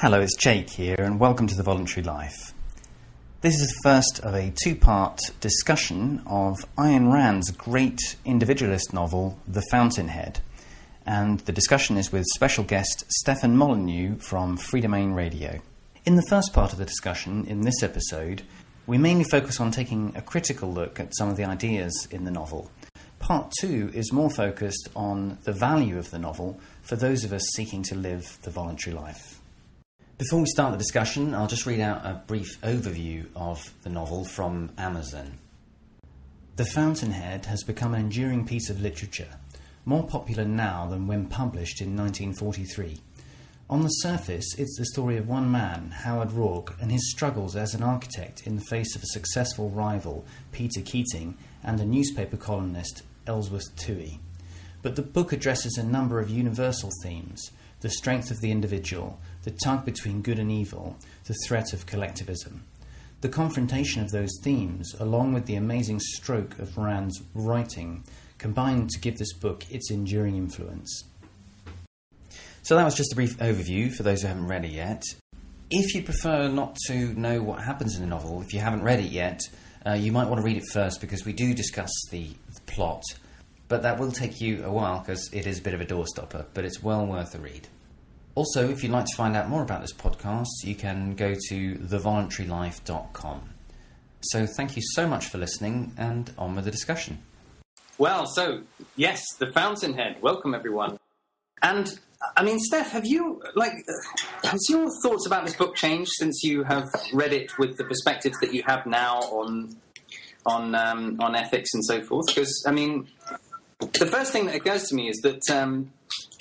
Hello, it's Jake here, and welcome to The Voluntary Life. This is the first of a two part discussion of Ayn Rand's great individualist novel, The Fountainhead. And the discussion is with special guest Stefan Molyneux from Freedomain Radio. In the first part of the discussion, in this episode, we mainly focus on taking a critical look at some of the ideas in the novel. Part two is more focused on the value of the novel for those of us seeking to live the voluntary life. Before we start the discussion, I'll just read out a brief overview of the novel from Amazon. The Fountainhead has become an enduring piece of literature more popular now than when published in 1943. On the surface, it's the story of one man, Howard Roark, and his struggles as an architect in the face of a successful rival, Peter Keating, and a newspaper columnist, Ellsworth Toohey. But the book addresses a number of universal themes the strength of the individual, the tug between good and evil, the threat of collectivism. The confrontation of those themes, along with the amazing stroke of Rand's writing, combined to give this book its enduring influence. So that was just a brief overview for those who haven't read it yet. If you prefer not to know what happens in the novel, if you haven't read it yet, uh, you might want to read it first because we do discuss the, the plot, but that will take you a while because it is a bit of a doorstopper, but it's well worth a read. Also, if you'd like to find out more about this podcast, you can go to thevoluntarylife.com. So, thank you so much for listening, and on with the discussion. Well, so yes, the Fountainhead. Welcome, everyone. And I mean, Steph, have you like has your thoughts about this book changed since you have read it with the perspectives that you have now on on um, on ethics and so forth? Because I mean, the first thing that occurs to me is that um,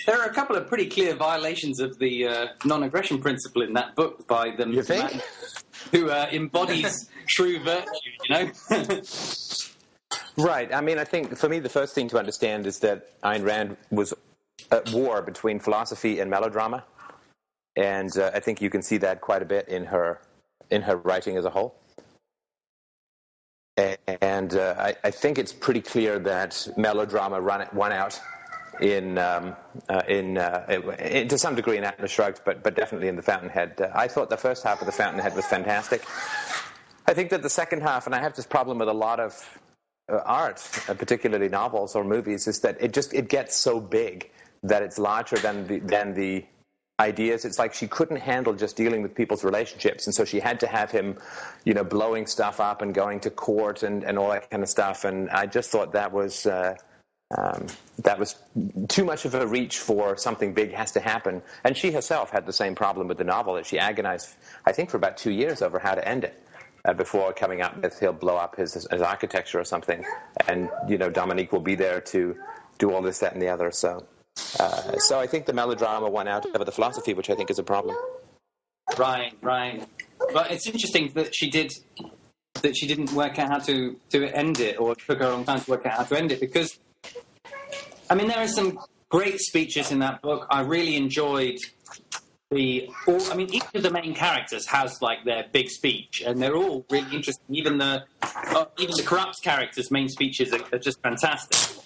there are a couple of pretty clear violations of the uh, non-aggression principle in that book by the you man who uh, embodies true virtue. You know. Right. I mean, I think for me, the first thing to understand is that Ayn Rand was at war between philosophy and melodrama, and uh, I think you can see that quite a bit in her in her writing as a whole. And uh, I, I, think it's pretty clear that melodrama run, won out in, um, uh, in, uh, in, to some degree in Atlas Shrugged, but, but definitely in The Fountainhead. Uh, I thought the first half of The Fountainhead was fantastic. I think that the second half, and I have this problem with a lot of uh, art, uh, particularly novels or movies, is that it just it gets so big that it's larger than the than the ideas. It's like she couldn't handle just dealing with people's relationships, and so she had to have him, you know, blowing stuff up and going to court and, and all that kind of stuff. And I just thought that was. Uh, um, that was too much of a reach for something big has to happen. And she herself had the same problem with the novel that she agonized, I think, for about two years over how to end it uh, before coming up with he'll blow up his, his architecture or something, and you know Dominique will be there to do all this, that, and the other. So, uh, so I think the melodrama won out over the philosophy, which I think is a problem. Right, right. But it's interesting that she did that she didn't work out how to to end it, or it took her a long time to work out how to end it, because I mean there are some great speeches in that book. I really enjoyed the all, I mean, each of the main characters has like their big speech, and they're all really interesting. Even the uh, even the corrupt characters' main speeches are, are just fantastic.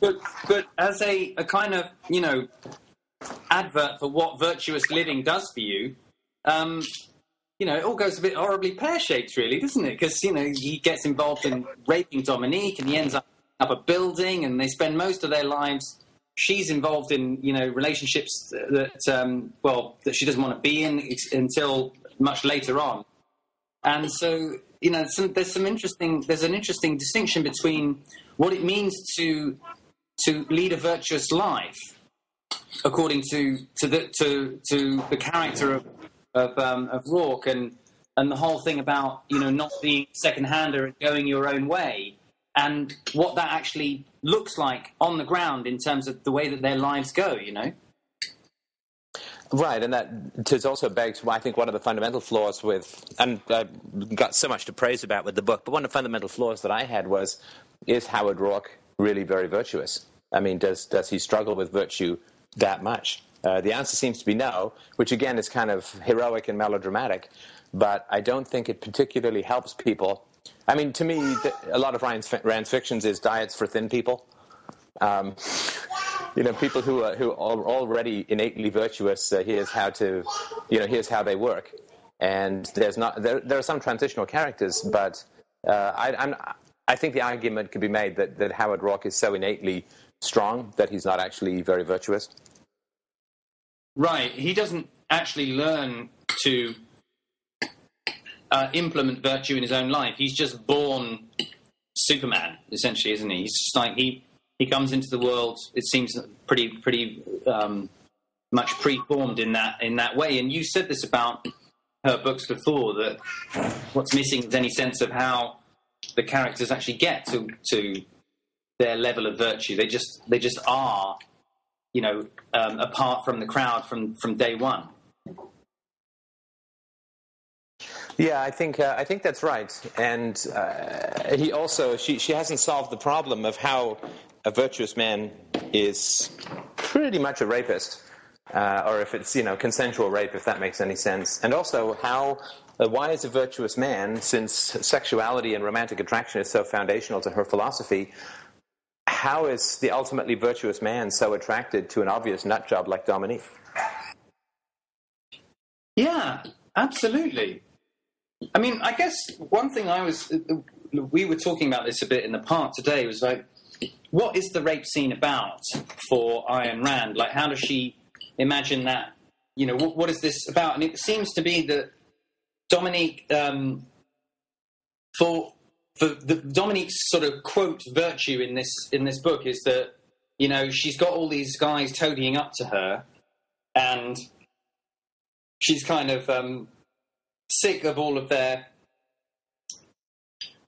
But but as a, a kind of you know advert for what virtuous living does for you, um, you know, it all goes a bit horribly pear shaped, really, doesn't it? Because you know he gets involved in raping Dominique, and he ends up up a building, and they spend most of their lives she's involved in you know relationships that um, well that she doesn't want to be in until much later on, and so you know some, there's some interesting there's an interesting distinction between what it means to to lead a virtuous life according to to the to to the character of of, um, of Roark and and the whole thing about you know not being second-hander and going your own way and what that actually looks like on the ground in terms of the way that their lives go, you know? Right, and that that is also begs, I think, one of the fundamental flaws with, and I've got so much to praise about with the book, but one of the fundamental flaws that I had was, is Howard Roark really very virtuous? I mean, does, does he struggle with virtue that much? Uh, the answer seems to be no, which again is kind of heroic and melodramatic, but I don't think it particularly helps people I mean, to me, a lot of Rand's, Rand's fictions is diets for thin people. Um, you know, people who are, who are already innately virtuous, uh, here's how to, you know, here's how they work. And there's not, there, there are some transitional characters, but uh, I, I'm, I think the argument could be made that, that Howard Roark is so innately strong that he's not actually very virtuous. Right. He doesn't actually learn to uh, implement virtue in his own life. He's just born Superman, essentially, isn't he? He's just like he he comes into the world. It seems pretty pretty um, much preformed in that in that way. And you said this about her books before that what's missing is any sense of how the characters actually get to to their level of virtue. They just they just are, you know, um, apart from the crowd from from day one. Yeah, I think uh, I think that's right. And uh, he also she she hasn't solved the problem of how a virtuous man is pretty much a rapist, uh, or if it's you know consensual rape, if that makes any sense. And also how uh, why is a virtuous man, since sexuality and romantic attraction is so foundational to her philosophy, how is the ultimately virtuous man so attracted to an obvious nut job like Dominique? Yeah, absolutely. I mean, I guess one thing I was, we were talking about this a bit in the park today, was like, what is the rape scene about for Ayn Rand? Like, how does she imagine that? You know, what, what is this about? And it seems to be that Dominique, um, for for the, Dominique's sort of quote virtue in this in this book is that you know she's got all these guys toadying up to her, and she's kind of um, sick of all of their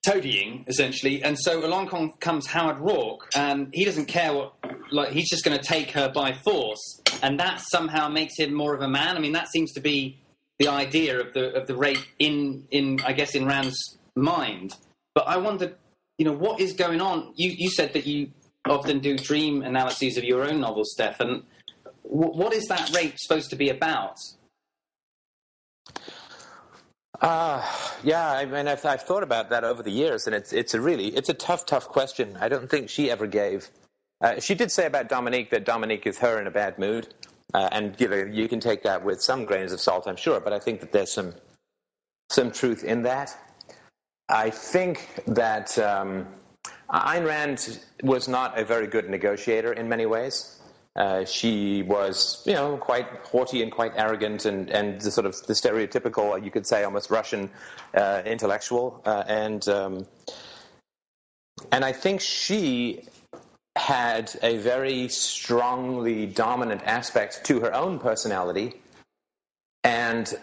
toadying, essentially. And so along comes Howard Roark, and he doesn't care what, like, he's just going to take her by force. And that somehow makes him more of a man. I mean, that seems to be the idea of the, of the rape in, in, I guess, in Rand's mind. But I wondered, you know, what is going on? You, you said that you often do dream analyses of your own novels, Stefan. what is that rape supposed to be about? Uh, yeah, I mean, I've, I've thought about that over the years, and it's it's a really it's a tough, tough question. I don't think she ever gave. Uh, she did say about Dominique that Dominique is her in a bad mood, uh, and you know you can take that with some grains of salt, I'm sure. But I think that there's some some truth in that. I think that um, Ayn Rand was not a very good negotiator in many ways. Uh, she was, you know, quite haughty and quite arrogant, and, and the sort of the stereotypical, you could say, almost Russian uh, intellectual. Uh, and um, and I think she had a very strongly dominant aspect to her own personality, and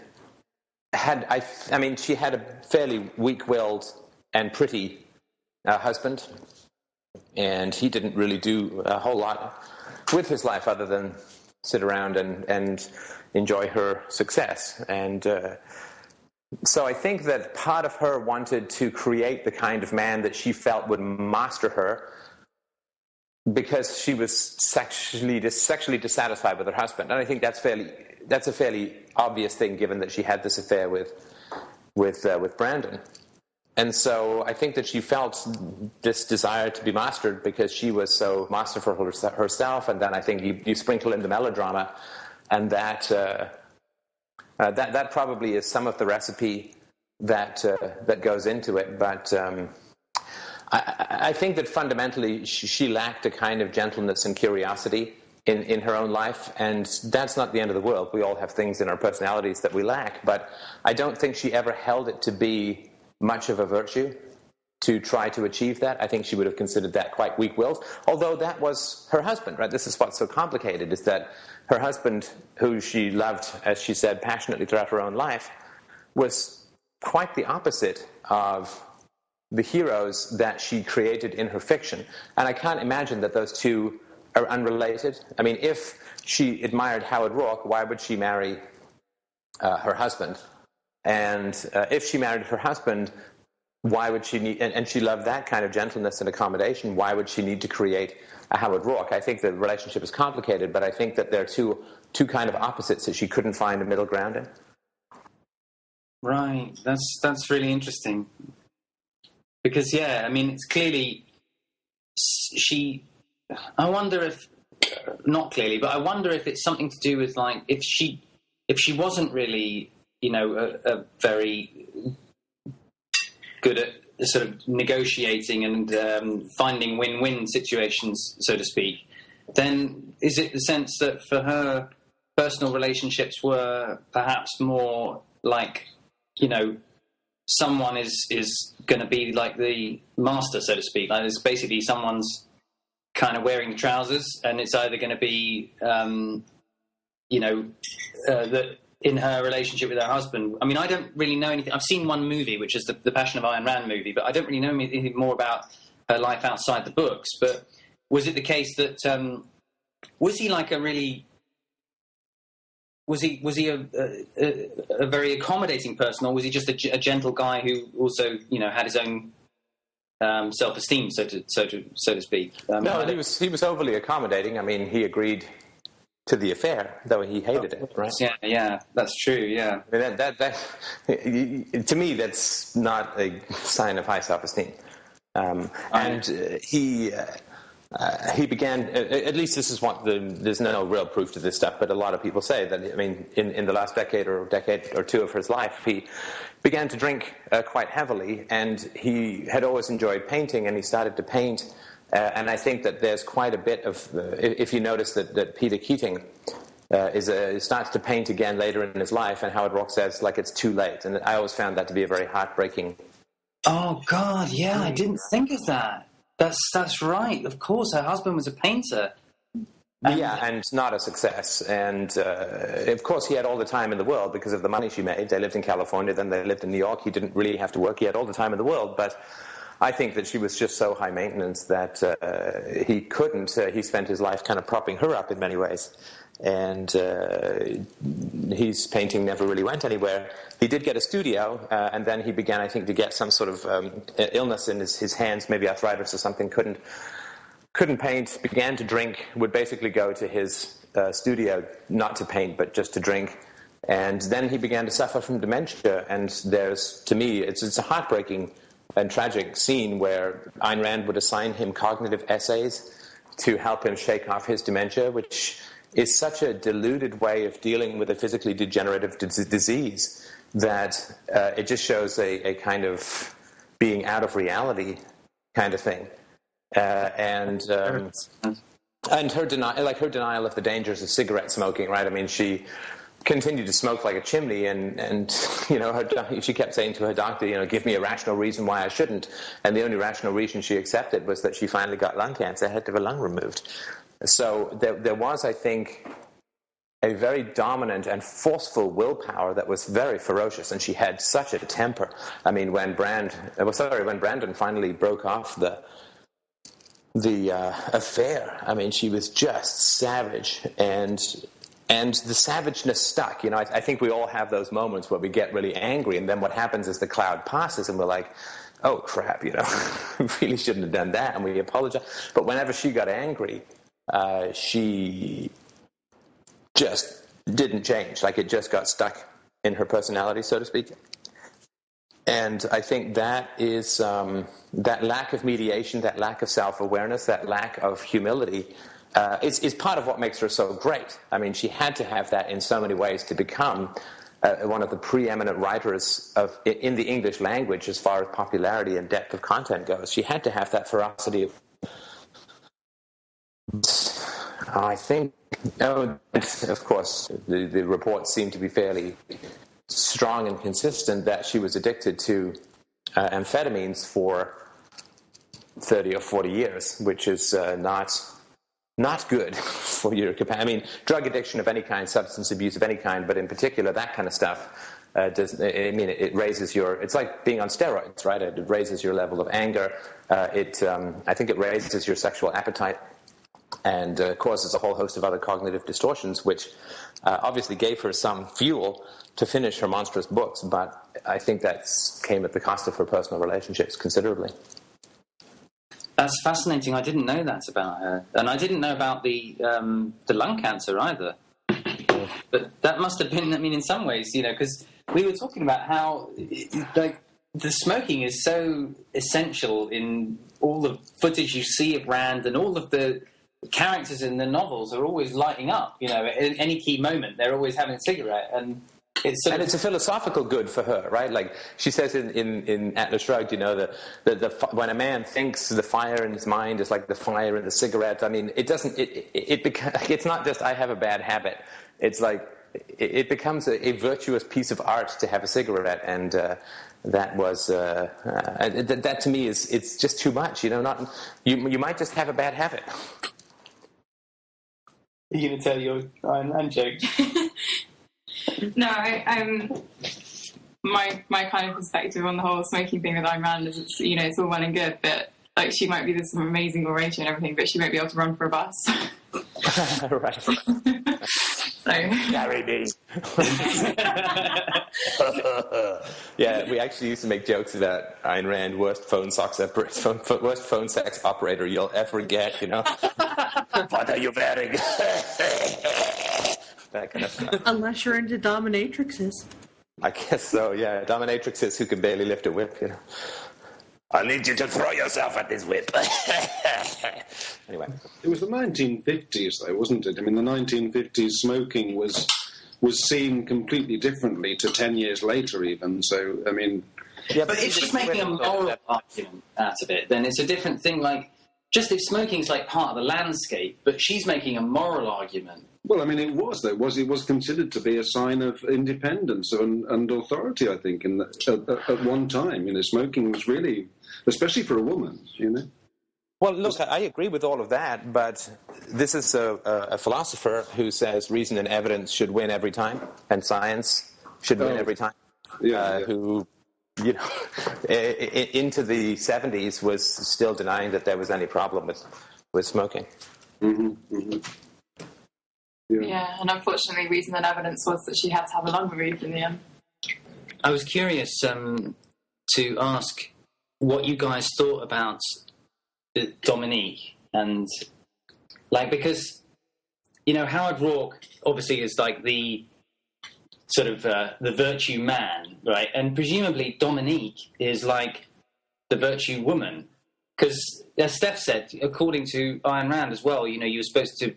had I, I mean, she had a fairly weak-willed and pretty uh, husband, and he didn't really do a whole lot with his life other than sit around and, and enjoy her success. And uh, so I think that part of her wanted to create the kind of man that she felt would master her because she was sexually, sexually dissatisfied with her husband. And I think that's, fairly, that's a fairly obvious thing given that she had this affair with, with, uh, with Branden. And so I think that she felt this desire to be mastered because she was so masterful herself. And then I think you, you sprinkle in the melodrama, and that, uh, uh, that, that probably is some of the recipe that, uh, that goes into it. But um, I, I, think that fundamentally she, she, lacked a kind of gentleness and curiosity in, in her own life. And that's not the end of the world. We all have things in our personalities that we lack. But I don't think she ever held it to be much of a virtue to try to achieve that. I think she would have considered that quite weak-willed, although that was her husband, right? This is what's so complicated, is that her husband, who she loved, as she said, passionately throughout her own life, was quite the opposite of the heroes that she created in her fiction. And I can't imagine that those two are unrelated. I mean, if she admired Howard Roark, why would she marry uh, her husband? And uh, if she married her husband, why would she need, and, and, she loved that kind of gentleness and accommodation, why would she need to create a Howard Roark? I think the relationship is complicated, but I think that there are two, two kind of opposites that she couldn't find a middle ground in. Right, that's, that's really interesting. Because, yeah, I mean, it's clearly she, I wonder if not clearly, but I wonder if it's something to do with like if she if she wasn't really you know a, very good at sort of negotiating and um, finding win-win situations, so to speak, then is it the sense that for her personal relationships were perhaps more like you know someone is is going to be like the master, so to speak. Like it's basically someone's kind of wearing the trousers, and it's either going to be, um, you know, uh, that in her relationship with her husband. I mean, I don't really know anything. I've seen one movie, which is the, the Passion of Ayn Rand movie, but I don't really know anything more about her life outside the books. But was it the case that um, was he like a really was he was he a, a, a, very accommodating person, or was he just a, a, gentle guy who also you know had his own um, self esteem, so to so to so to speak? Um, no, he was he was overly accommodating. I mean, he agreed to the affair, though he hated it. Right? Yeah, yeah, that's true. Yeah, I mean, that, that that to me that's not a sign of high self esteem. Um, and uh, he. Uh, uh, he began, at least this is what the, there's no real proof to this stuff, but a lot of people say that, I mean, in, in the last decade or decade or two of his life, he began to drink uh, quite heavily, and he had always enjoyed painting, and he started to paint. Uh, and I think that there's quite a bit of, uh, if you notice that, that Peter Keating uh, is a, starts to paint again later in his life, and Howard Roark says, like, it's too late. And I always found that to be a very heartbreaking. Oh, God, yeah, I didn't think of that. That's that's right. Of course, her husband was a painter. And yeah, and not a success. And uh, of course, he had all the time in the world because of the money she made. They lived in California, then they lived in New York. He didn't really have to work. He had all the time in the world, but. I think that she was just so high maintenance that uh, he couldn't. Uh, he spent his life kind of propping her up in many ways and uh, his painting never really went anywhere. He did get a studio, uh, and then he began, I think, to get some sort of um, illness in his, his, hands, maybe arthritis or something. Couldn't couldn't paint. Began to drink. Would basically go to his uh, studio not to paint, but just to drink. And then he began to suffer from dementia. And there's, to me, it's it's a heartbreaking and tragic scene where Ayn Rand would assign him cognitive essays to help him shake off his dementia, which is such a deluded way of dealing with a physically degenerative d- disease that uh, it just shows a, a, kind of being out of reality kind of thing. Uh, and um, and her denial, like her denial of the dangers of cigarette smoking, right? I mean, she continued to smoke like a chimney, and and you know, her, she kept saying to her doctor, you know, give me a rational reason why I shouldn't. And the only rational reason she accepted was that she finally got lung cancer, had to have a lung removed. So there, there was, I think, a very dominant and forceful willpower that was very ferocious, and she had such a temper. I mean, when Brand, uh, well, sorry, when Branden finally broke off the the uh, affair, I mean, she was just savage, and and the savageness stuck. You know, I, I think we all have those moments where we get really angry, and then what happens is the cloud passes, and we're like, "Oh crap!" You know, really shouldn't have done that, and we apologize. But whenever she got angry, uh, she just didn't change. Like it just got stuck in her personality, so to speak. And I think that is um, that lack of mediation, that lack of self awareness, that lack of humility uh, is, is part of what makes her so great. I mean, she had to have that in so many ways to become uh, one of the preeminent writers of, in the English language as far as popularity and depth of content goes. She had to have that ferocity of I think, oh, of course, the, the reports seem to be fairly strong and consistent that she was addicted to uh, amphetamines for 30 or 40 years, which is uh, not not good for your capacity. I mean, drug addiction of any kind, substance abuse of any kind, but in particular that kind of stuff. Uh, does, I mean, it raises your. It's like being on steroids, right? It raises your level of anger. Uh, it, um, I think, it raises your sexual appetite and uh, causes a whole host of other cognitive distortions, which uh, obviously gave her some fuel to finish her monstrous books, but I think that came at the cost of her personal relationships considerably. That's fascinating. I didn't know that about her, and I didn't know about the um, the lung cancer either. But that must have been. I mean, in some ways, you know, because we were talking about how like the smoking is so essential in all the footage you see of Rand and all of the characters in the novels are always lighting up. You know, at any key moment, they're always having a cigarette, and it's sort and of, it's a philosophical good for her, right? Like she says in, in, in Atlas Shrugged, you know, the, the, the, when a man thinks the fire in his mind is like the fire in the cigarette. I mean, it doesn't, it, it, it beca- it's not just I have a bad habit. It's like, it, it becomes a, a, virtuous piece of art to have a cigarette. And, uh, that was uh, uh, that, that, to me is it's just too much you know not you you might just have a bad habit Are you going to tell your I'm joke? no, I, um, my my kind of perspective on the whole smoking thing with Ayn Rand is, it's, you know, it's all well and good, but like she might be this amazing orator and everything, but she won't be able to run for a bus. right. so Carry me. yeah, we actually used to make jokes about Ayn Rand, worst phone sex worst phone sex operator you'll ever get. You know, what are you wearing? That kind of stuff. Unless you're into dominatrixes. I guess so. Yeah, dominatrixes who can barely lift a whip. You know. I need you to throw yourself at this whip. anyway, It was the 1950s, though, wasn't it? I mean, the 1950s smoking was was seen completely differently to 10 years later, even. So, I mean, yeah, But if she's making a moral argument out of it, then it's a different thing. Like, just if smoking's like part of the landscape, but she's making a moral argument. Well, I mean, it was though. Was it was considered to be a sign of independence and, and authority? I think, in the, at, at one time, you know, smoking was really, especially for a woman, you know. Well, look, I agree with all of that, but this is a, a, philosopher who says reason and evidence should win every time, and science should win Oh. every time. Yeah, uh, yeah. Who, you know, into the 70s was still denying that there was any problem with, with smoking. hmm hmm Yeah. yeah, and unfortunately, reason and evidence was that she had to have a lung removed in the end. I was curious um, to ask what you guys thought about Dominique and like because you know Howard Roark obviously is like the sort of uh, the virtue man, right? And presumably Dominique is like the virtue woman because as Steph said, according to Ayn Rand as well, you know you were supposed to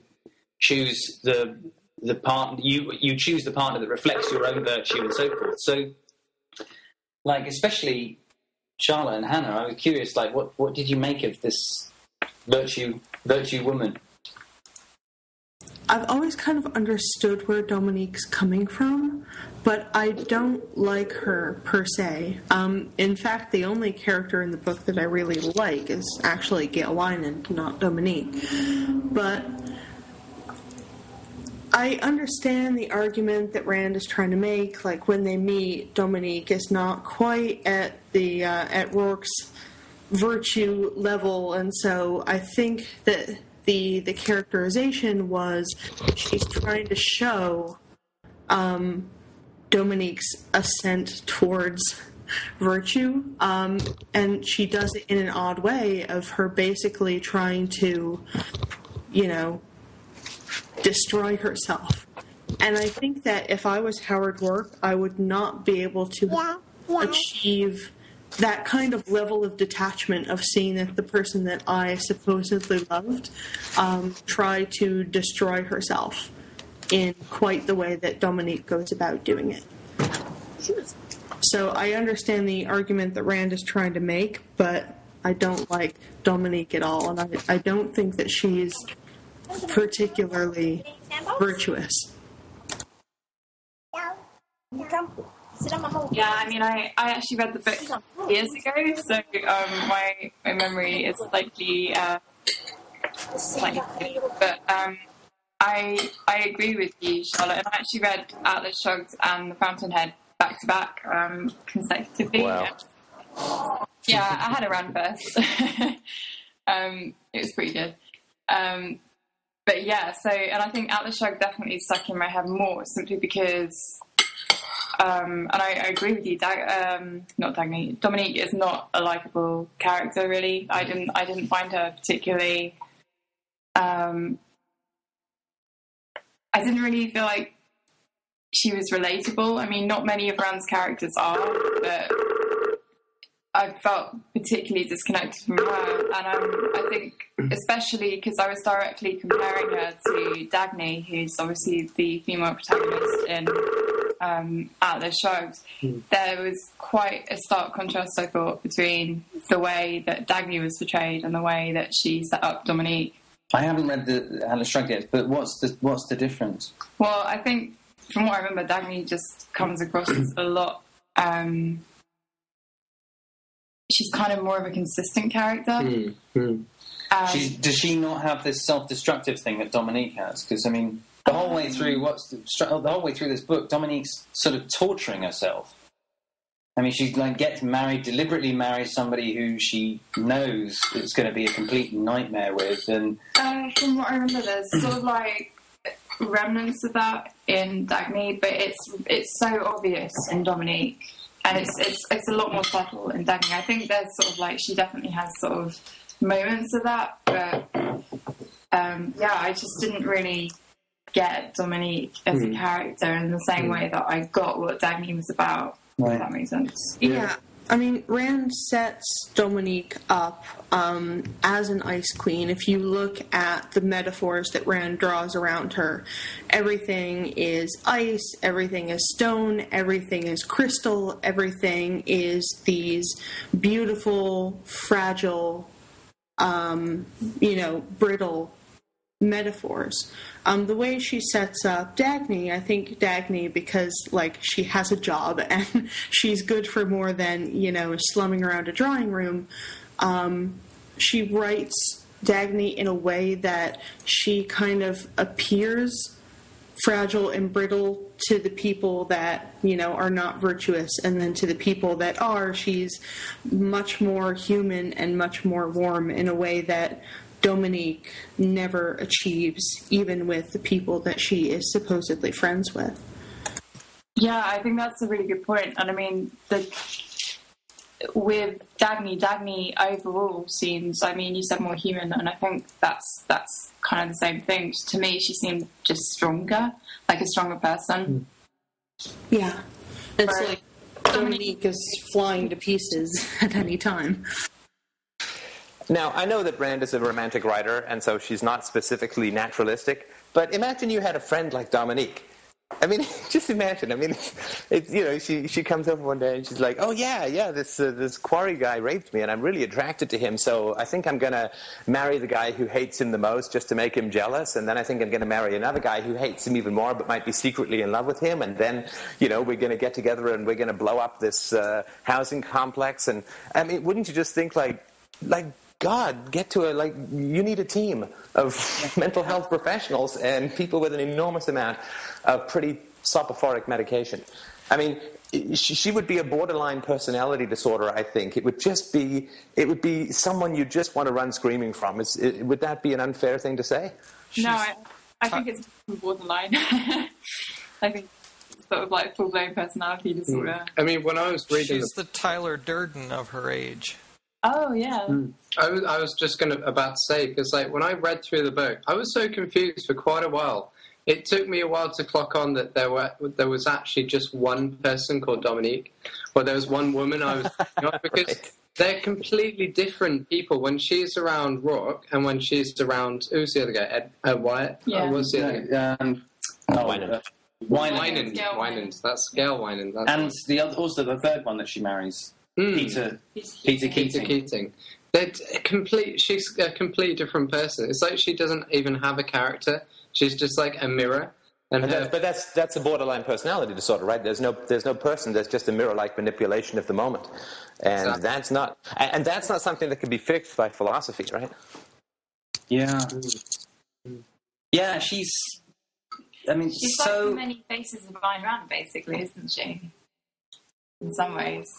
choose the the part you you choose the partner that reflects your own virtue and so forth. So like especially Charlotte and Hannah, I was curious, like what what did you make of this virtue virtue woman? I've always kind of understood where Dominique's coming from, but I don't like her per se. Um, in fact, the only character in the book that I really like is actually Gail Wynand, not Dominique. But I understand the argument that Rand is trying to make. Like when they meet, Dominique is not quite at the uh, at Roark's virtue level, and so I think that the the characterization was she's trying to show um, Dominique's ascent towards virtue, um, and she does it in an odd way of her basically trying to, you know, destroy herself. And I think that if I was Howard Roark, I would not be able to achieve that kind of level of detachment of seeing that the person that I supposedly loved um, try to destroy herself in quite the way that Dominique goes about doing it. So I understand the argument that Rand is trying to make, but I don't like Dominique at all, and I, I don't think that she's particularly virtuous. Yeah, I mean, I, I actually read the book years ago, so um, my my memory is slightly uh, slightly, but um, I I agree with you, Charlotte. And I actually read Atlas Shrugged and The Fountainhead back to back um, consecutively. Wow. Yeah, I had a run first. um, it was pretty good. Um, but yeah, so and I think Atlas Shrugged definitely stuck in my head more simply because um, and I, I agree with you. Dag- um, not Dagny. Dominique is not a likable character, really. I didn't. I didn't find her particularly. Um, I didn't really feel like she was relatable. I mean, not many of Rand's characters are, but I felt particularly disconnected from her, and um, I think especially because I was directly comparing her to Dagny, who's obviously the female protagonist in um, Atlas Shrugged. There was quite a stark contrast, I thought, between the way that Dagny was portrayed and the way that she set up Dominique. I haven't read the Atlas Shrugged yet, but what's the what's the difference? Well, I think from what I remember, Dagny just comes across as a lot. Um, she's kind of more of a consistent character. Um, She, does she not have this self-destructive thing that Dominique has? Because I mean, the whole way through what's the, the whole way through this book, Dominique's sort of torturing herself. I mean, she like gets married, deliberately marries somebody who she knows it's going to be a complete nightmare with, and Uh, from what I remember, there's sort of like remnants of that in Dagny, but it's it's so obvious in Dominique, and it's it's it's a lot more subtle in Dagny. I think there's sort of like she definitely has sort of moments of that, but um, yeah, I just didn't really get Dominique as a character in the same way that I got what Dagny was about. Right. If that makes sense. Yeah. I mean, Rand sets Dominique up um, as an ice queen. If you look at the metaphors that Rand draws around her, everything is ice, everything is stone, everything is crystal, everything is these beautiful, fragile, um, you know, brittle metaphors. Um, the way she sets up Dagny, I think Dagny, because like she has a job and she's good for more than you know slumming around a drawing room. Um, she writes Dagny in a way that she kind of appears fragile and brittle to the people that you know are not virtuous and then to the people that are she's much more human and much more warm in a way that Dominique never achieves even with the people that she is supposedly friends with Yeah, I think that's a really good point. And I mean, the with Dagny, Dagny overall seems. I mean, you said more human, and I think that's that's kind of the same thing. To me, she seemed just stronger, like a stronger person. Hmm. yeah it's Right. like Dominique is flying to pieces at any time Now, I know that Rand is a romantic writer, and so she's not specifically naturalistic, but imagine you had a friend like Dominique. I mean, just imagine. I mean, it's, you know, she, she comes over one day and she's like, "Oh yeah, yeah, this uh, this quarry guy raped me, and I'm really attracted to him. So I think I'm gonna marry the guy who hates him the most, just to make him jealous, and then I think I'm gonna marry another guy who hates him even more, but might be secretly in love with him, and then, you know, we're gonna get together and we're gonna blow up this uh, housing complex. And I mean, wouldn't you just think like, like God, get to a like you need a team of mental health professionals and people with an enormous amount of pretty soporific medication. I mean, she, she would be a borderline personality disorder. I think it would just be it would be someone you just want to run screaming from. Is, it, would that be an unfair thing to say? no, I, I think it's borderline. I think it's sort of like full blown personality disorder. Mm. I mean, when I was reading She's the the Tyler Durden of her age. Oh yeah. I was, I was just going to about to say because like when I read through the book, I was so confused for quite a while. It took me a while to clock on that there were there was actually just one person called Dominique, or there was one woman. I was thinking because Right. they're completely different people. When she's around Roark and when she's around who's the other guy? Ed, uh, Wyatt. Yeah. Uh, what's the other guy? um, oh, Winans. uh, Winans. Winans. That's Gail Winans. That's and the other, also the third one that she marries, Hmm. Peter He's- Peter Peter Keating. Keating. They're complete. She's a completely different person. It's like she doesn't even have a character. She's just like a mirror. And But her, that's, but that's that's a borderline personality disorder, right? There's no there's no person. There's just a mirror-like manipulation of the moment, and Exactly. that's not and and that's not something that can be fixed by philosophy, right? Yeah. Yeah, she's. I mean, She's so. like the many faces of Ayn Rand, basically, isn't she? In some ways.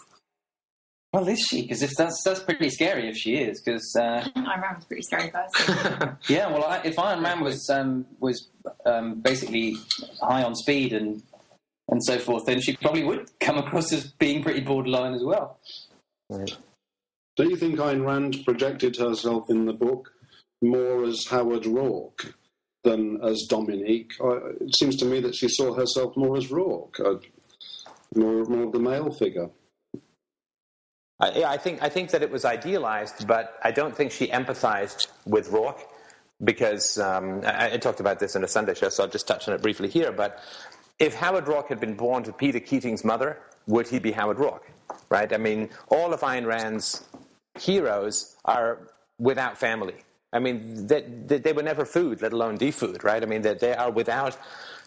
Well, is she? Because if that's that's pretty scary if she is. Because uh, Ayn Rand's a pretty scary person. yeah, well, I, if Ayn Rand was um, was um, basically high on speed and and so forth, then she probably would come across as being pretty borderline as well. Right. Don't you think Ayn Rand projected herself in the book more as Howard Roark than as Dominique? I, it seems to me that she saw herself more as Roark, uh, more, more of the male figure. Yeah, I think I think that it was idealized, but I don't think she empathized with Roark because um, I, I, talked about this in a Sunday show, so I'll just touch on it briefly here. But if Howard Roark had been born to Peter Keating's mother, would he be Howard Roark? Right? I mean, all of Ayn Rand's heroes are without family. I mean, they, they, were never food, let alone defood, right? I mean, they are without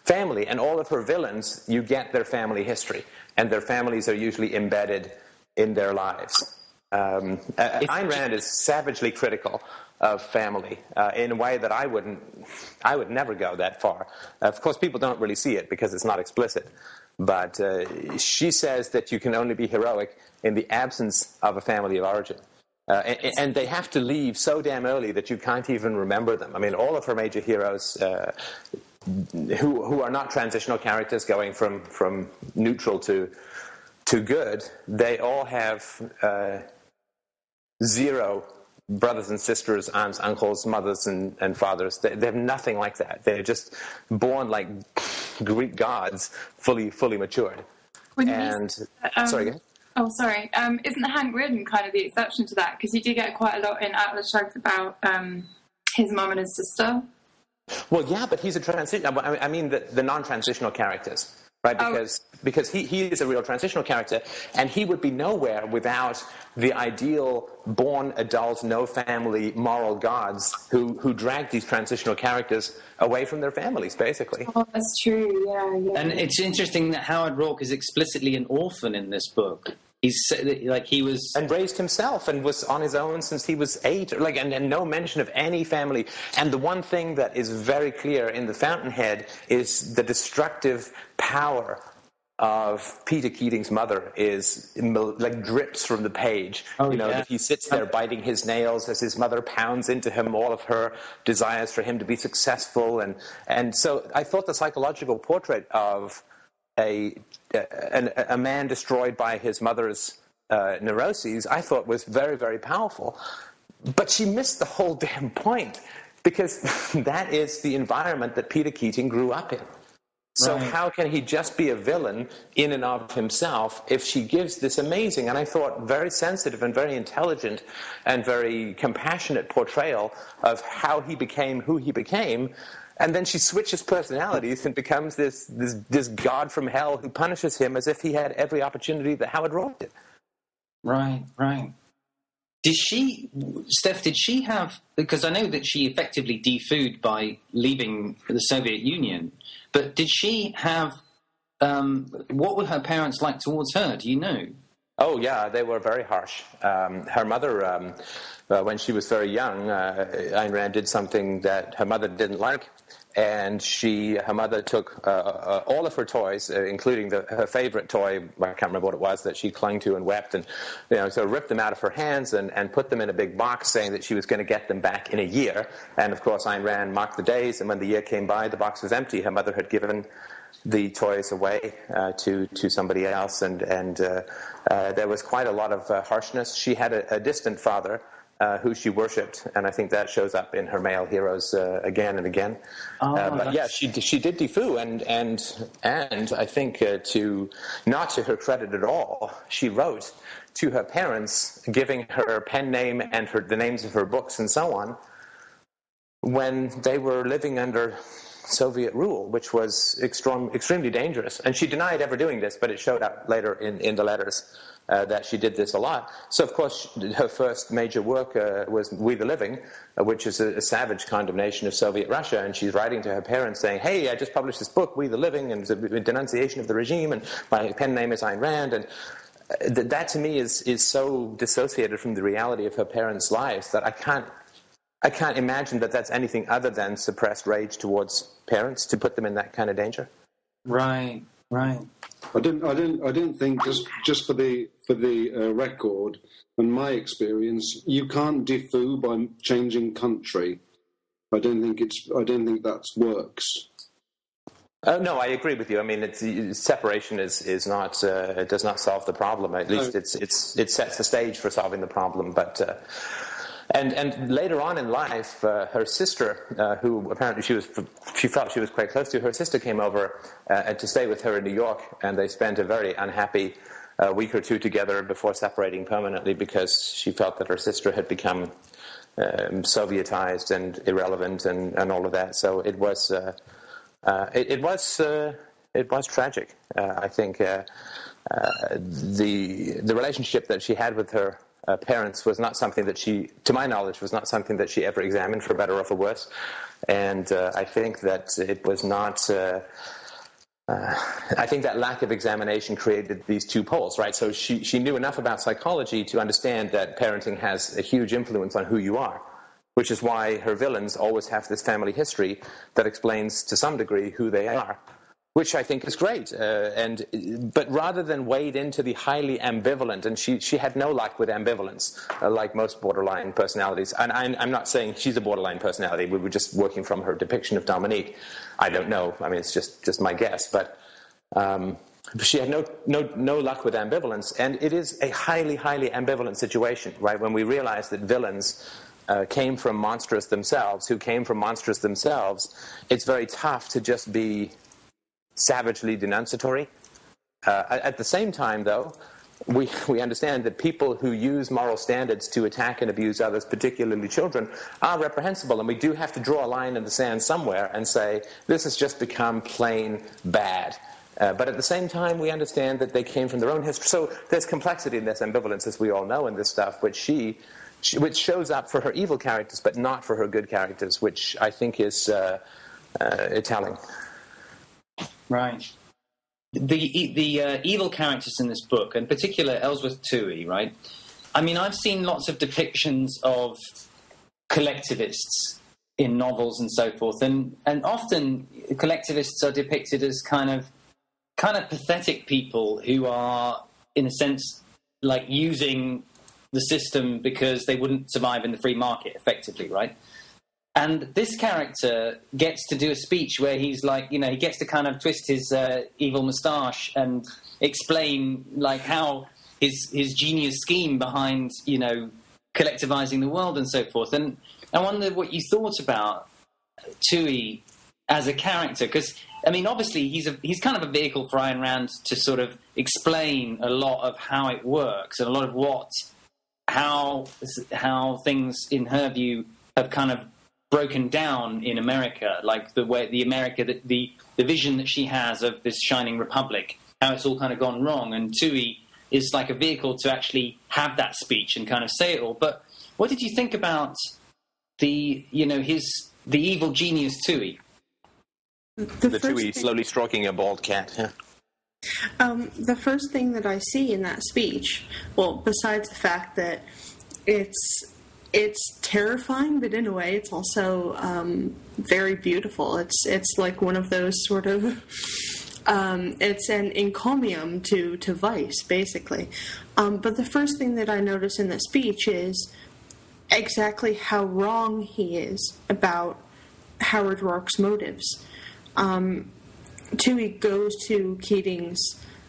family. And all of her villains, you get their family history. And their families are usually embedded in their lives. Um, uh, Ayn Rand is savagely critical of family uh, in a way that I wouldn't, I would never go that far. Of course, people don't really see it because it's not explicit. But uh, she says that you can only be heroic in the absence of a family of origin. Uh, and, and, they have to leave so damn early that you can't even remember them. I mean, all of her major heroes, uh, who who are not transitional characters, going from from neutral to to good, they all have uh, zero brothers and sisters, aunts, uncles, mothers, and, and fathers. They, they, have nothing like that. They're just born like Greek gods, fully fully matured. When and um, sorry, Oh, sorry. Um, isn't Hank Rearden kind of the exception to that? Because you do get quite a lot in Atlas Shrugged about um, his mum and his sister. Well, yeah, but he's a transition. I mean, the, the non-transitional characters right? Oh. Because oh. because he, he is a real transitional character, and he would be nowhere without the ideal born adult, no family moral gods who who drag these transitional characters away from their families, basically. Oh, that's true. Yeah, yeah. And it's interesting that Howard Roark is explicitly an orphan in this book. He's like he was and raised himself and was on his own since he was eight. Like and, and, no mention of any family. And the one thing that is very clear in the Fountainhead is the destructive power of Peter Keating's mother is like drips from the page. Oh, you know, yeah. that he sits there biting his nails as his mother pounds into him all of her desires for him to be successful. And, and so I thought the psychological portrait of a, a, a man destroyed by his mother's uh, neuroses, I thought was very, very powerful. But she missed the whole damn point because that is the environment that Peter Keating grew up in. So right. how can he just be a villain in and of himself if she gives this amazing and I thought very sensitive and very intelligent and very compassionate portrayal of how he became who he became and then she switches personalities and becomes this, this, this god from hell who punishes him as if he had every opportunity that Howard Roark did. Right, right. Did she, Steph, did she have, because I know that she effectively defooed by leaving the Soviet Union, but did she have, um, what were her parents like towards her? Do you know? Oh, yeah, they were very harsh. Um, her mother, um, uh, when she was very young, uh, Ayn Rand did something that her mother didn't like and she, her mother took uh, uh, all of her toys, uh, including the, her favorite toy, I can't remember what it was, that she clung to and wept, and you know, so ripped them out of her hands and, and put them in a big box, saying that she was going to get them back in a year. And of course, Ayn Rand marked the days, and when the year came by, the box was empty. Her mother had given the toys away uh, to to somebody else, and and uh, uh, there was quite a lot of harshness. She had a, a distant father uh, who she worshipped, and I think that shows up in her male heroes uh, again and again. Oh, uh, but yeah, she she did defoo, and and and I think uh, to not to her credit at all, she wrote to her parents, giving her pen name and her the names of her books and so on, when they were living under Soviet rule, which was extreme, extremely dangerous. And she denied ever doing this, but it showed up later in, in the letters uh, that she did this a lot. So, of course, her first major work uh, was We the Living, uh, which is a, a, savage condemnation of Soviet Russia. And she's writing to her parents saying, Hey, I just published this book, We the Living, and it's a denunciation of the regime, and my pen name is Ayn Rand. And uh, th- that to me is, is so dissociated from the reality of her parents' lives that I can't I can't imagine that that's anything other than suppressed rage towards parents to put them in that kind of danger. Right, right. I didn't, I didn't, I didn't think just just for the for the uh, record and my experience, you can't defoo by changing country. I don't think it's. I don't think that works. Uh, no, I agree with you. I mean, it's, separation is is not uh, it does not solve the problem. At least no. it's it's it sets the stage for solving the problem. But uh, and, and later on in life, uh, her sister, uh, who apparently she was, she felt she was quite close to, her sister came over uh, to stay with her in New York, and they spent a very unhappy a week or two together before separating permanently because she felt that her sister had become um, Sovietized and irrelevant and, and all of that. So it was uh, uh, it, it, was uh, it was tragic. Uh, I think uh, uh, the the relationship that she had with her parents was not something that she, to my knowledge, was not something that she ever examined for better or for worse. And I think that it was not. Uh, I think that lack of examination created these two poles, right? So she, she knew enough about psychology to understand that parenting has a huge influence on who you are, which is why her villains always have this family history that explains to some degree who they are which I think is great. Uh, and but rather than wade into the highly ambivalent, and she she had no luck with ambivalence, uh, like most borderline personalities. And I'm, I'm, not saying she's a borderline personality. We were just working from her depiction of Dominique. I don't know. I mean, it's just just my guess, but. Um, she had no, no, no luck with ambivalence, and it is a highly, highly ambivalent situation, right? When we realize that villains uh, came from monsters themselves, who came from monsters themselves, it's very tough to just be savagely denunciatory. Uh, at the same time, though, we, we understand that people who use moral standards to attack and abuse others, particularly children, are reprehensible. And we do have to draw a line in the sand somewhere and say, this has just become plain bad. Uh, but at the same time, we understand that they came from their own history. So there's complexity in this ambivalence, as we all know, in this stuff, which she, she which shows up for her evil characters, but not for her good characters, which I think is uh, uh telling. Right. The the uh, evil characters in this book, in particular Ellsworth Toohey, right? I mean, I've seen lots of depictions of collectivists in novels and so forth, and and often collectivists are depicted as kind of kind of pathetic people who are, in a sense, like using the system because they wouldn't survive in the free market effectively, right? And this character gets to do a speech where he's like, you know, he gets to kind of twist his uh, evil moustache and explain like how his his genius scheme behind, you know, collectivizing the world and so forth. And I wonder what you thought about Toohey as a character, because I mean, obviously he's a he's kind of a vehicle for Ayn Rand to sort of explain a lot of how it works and a lot of what how how things in her view have kind of broken down in America, like the way the America that the the vision that she has of this shining republic, how it's all kind of gone wrong, and Toohey is like a vehicle to actually have that speech and kind of say it all. But what did you think about the you know his the evil genius Toohey? The, the Toohey thing, slowly stroking a bald cat. Yeah. Um, the first thing that I see in that speech, well, besides the fact that it's it's terrifying, but in a way, it's also um, very beautiful. It's it's like one of those sort of um, it's an encomium to to vice, basically. Um, but the first thing that I notice in the speech is exactly how wrong he is about Howard Roark's motives. Um, Toohey goes to Keating's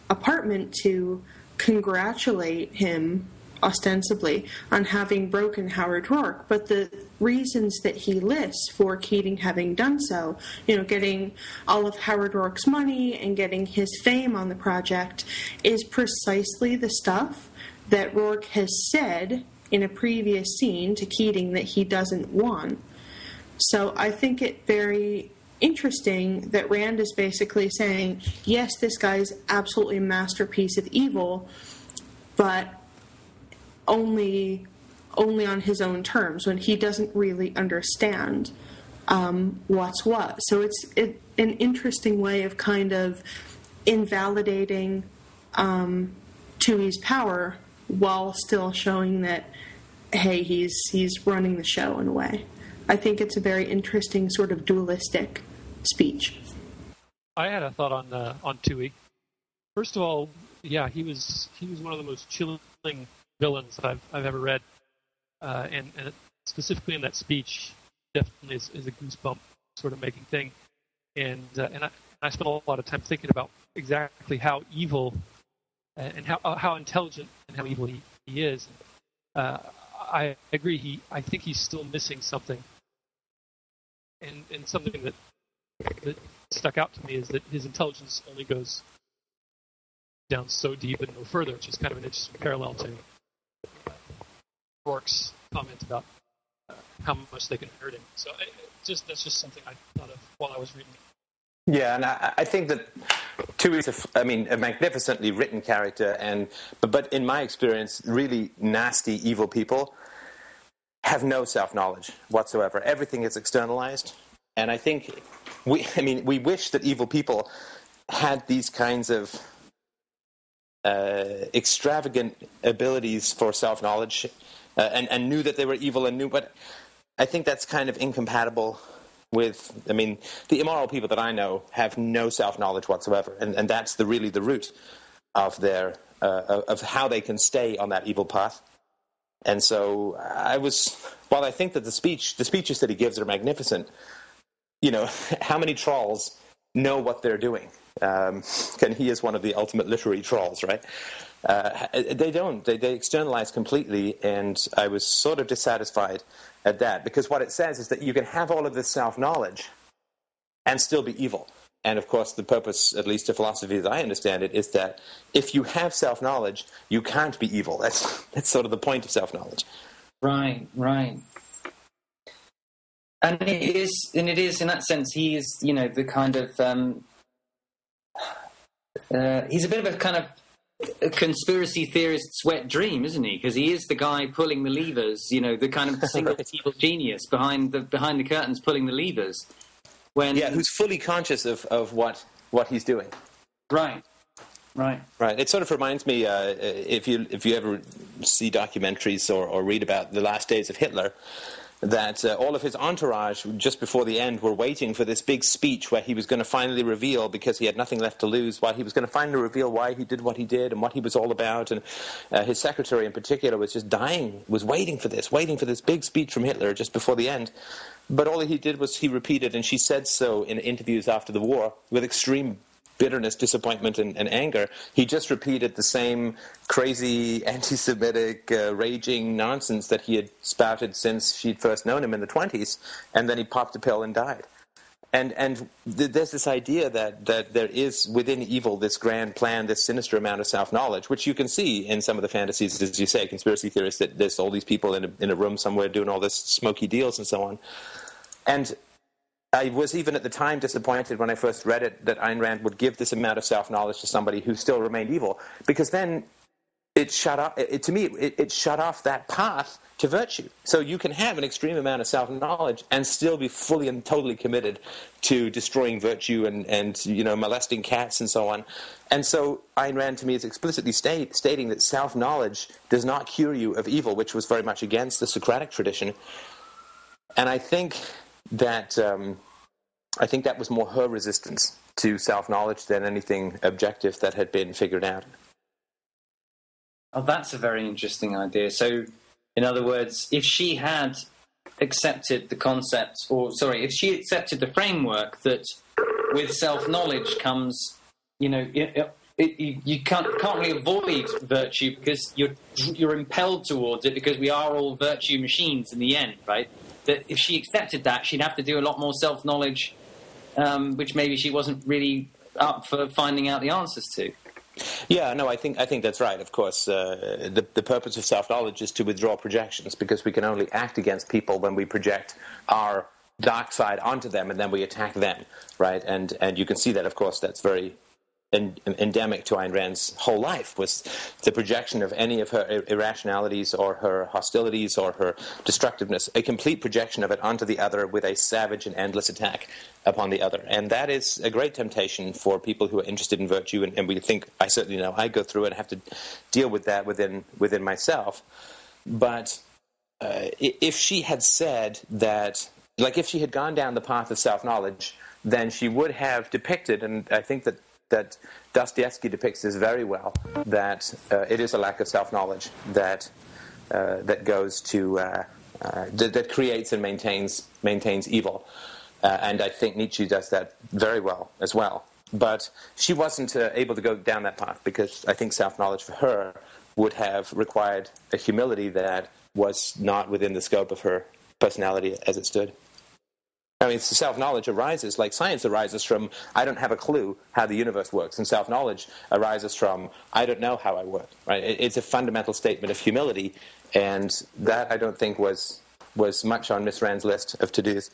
apartment to congratulate him ostensibly on having broken Howard Roark, but the reasons that he lists for Keating having done so, you know, getting all of Howard Roark's money and getting his fame on the project, is precisely the stuff that Roark has said in a previous scene to Keating that he doesn't want. So I think it very interesting that Rand is basically saying, yes, this guy is absolutely a masterpiece of evil, but only only on his own terms when he doesn't really understand um, what's what. So it's it, an interesting way of kind of invalidating um, Toohey's power while still showing that hey he's he's running the show in a way. I think it's a very interesting sort of dualistic speech. I had a thought on uh, on Toohey. First of all, yeah, he was he was one of the most chilling villains I've I've ever read, uh, and and specifically in that speech, definitely is, is a goosebump sort of making thing, and uh, and I, I spent a lot of time thinking about exactly how evil and how uh, how intelligent and how evil he, he is. Uh, I agree. He I think he's still missing something, and and something that that stuck out to me is that his intelligence only goes down so deep and no further, which is kind of an interesting parallel to Roark's comment about uh, how much they can hurt him. So I, just that's just something I thought of while I was reading. Yeah, and I, I think that Toohey is, a, I mean, a magnificently written character, and but, but in my experience, really nasty, evil people have no self-knowledge whatsoever. Everything is externalized, and I think we, I mean, we wish that evil people had these kinds of extravagant abilities for self-knowledge, uh, and, and knew that they were evil and knew, but I think that's kind of incompatible with i mean the immoral people that i know have no self-knowledge whatsoever and, and that's the really the root of their uh, of how they can stay on that evil path. And so i was while i think that the speech the speeches that he gives are magnificent you know how many trolls know what they're doing um, and he is one of the ultimate literary trolls right uh, they don't they, they externalize completely and i was sort of dissatisfied at that because what it says is that you can have all of this self knowledge and still be evil. And of course, the purpose, at least of philosophy as I understand it, is that if you have self knowledge, you can't be evil. That's, that's sort of the point of self knowledge. Right, right. And it is, and it is in that sense, he is, you know, the kind of, um, uh, he's a bit of a kind of a conspiracy theorist's wet dream, isn't he? Because he is the guy pulling the levers, you know, the kind of single evil genius behind the behind the curtains pulling the levers. When yeah, who's fully conscious of, of what what he's doing. Right. Right. Right. It sort of reminds me uh, if you if you ever see documentaries or, or read about the last days of Hitler, that uh, all of his entourage, just before the end, were waiting for this big speech where he was going to finally reveal, because he had nothing left to lose, why he was going to finally reveal why he did what he did and what he was all about. And uh, his secretary, in particular, was just dying, was waiting for this, waiting for this big speech from Hitler just before the end. But all he did was he repeated, and she said so in interviews after the war, with extreme bitterness, disappointment, and, and, anger. He just repeated the same crazy, anti Semitic, uh, raging nonsense that he had spouted since she'd first known him in the 20s, and then he popped a pill and died. And, and th- there's this idea that, that there is within evil this grand plan, this sinister amount of self knowledge, which you can see in some of the fantasies, as you say, conspiracy theorists, that there's all these people in a, in a room somewhere doing all this smoky deals and so on. And I was even at the time disappointed when I first read it that Ayn Rand would give this amount of self knowledge to somebody who still remained evil, because then it shut off. It, to me, it, it, shut off that path to virtue. So you can have an extreme amount of self knowledge and still be fully and totally committed to destroying virtue and, and you know molesting cats and so on. And so Ayn Rand to me is explicitly state, stating that self knowledge does not cure you of evil, which was very much against the Socratic tradition. And I think that um, I think that was more her resistance to self knowledge than anything objective that had been figured out. Oh, that's a very interesting idea. So, in other words, if she had accepted the concept, or sorry, if she accepted the framework that with self knowledge comes, you know, it, it, you, you can't can't really avoid virtue because you're you're impelled towards it because we are all virtue machines in the end, right? That if she accepted that, she'd have to do a lot more self knowledge um, which maybe she wasn't really up for finding out the answers to. Yeah, no, I think I think that's right. Of course, uh, the the purpose of self knowledge is to withdraw projections because we can only act against people when we project our dark side onto them and then we attack them, right? And and you can see that, of course, that's very endemic to Ayn Rand's whole life was the projection of any of her irrationalities or her hostilities or her destructiveness, a complete projection of it onto the other with a savage and endless attack upon the other. And that is a great temptation for people who are interested in virtue, and, and we think, I certainly know, I go through it and have to deal with that within, within myself. But uh, if she had said that, like if she had gone down the path of self knowledge, then she would have depicted, and I think that that Dostoevsky depicts this very well. That uh, it is a lack of self-knowledge that uh, that goes to uh, uh that, that, creates and maintains maintains evil, uh, and I think Nietzsche does that very well as well. But she wasn't uh, able to go down that path because I think self-knowledge for her would have required a humility that was not within the scope of her personality as it stood. I mean, self knowledge arises, like science arises from, I don't have a clue how the universe works. And self knowledge arises from, I don't know how I work. Right? It's a fundamental statement of humility. And that, I don't think, was, was much on Miss Rand's list of to dos.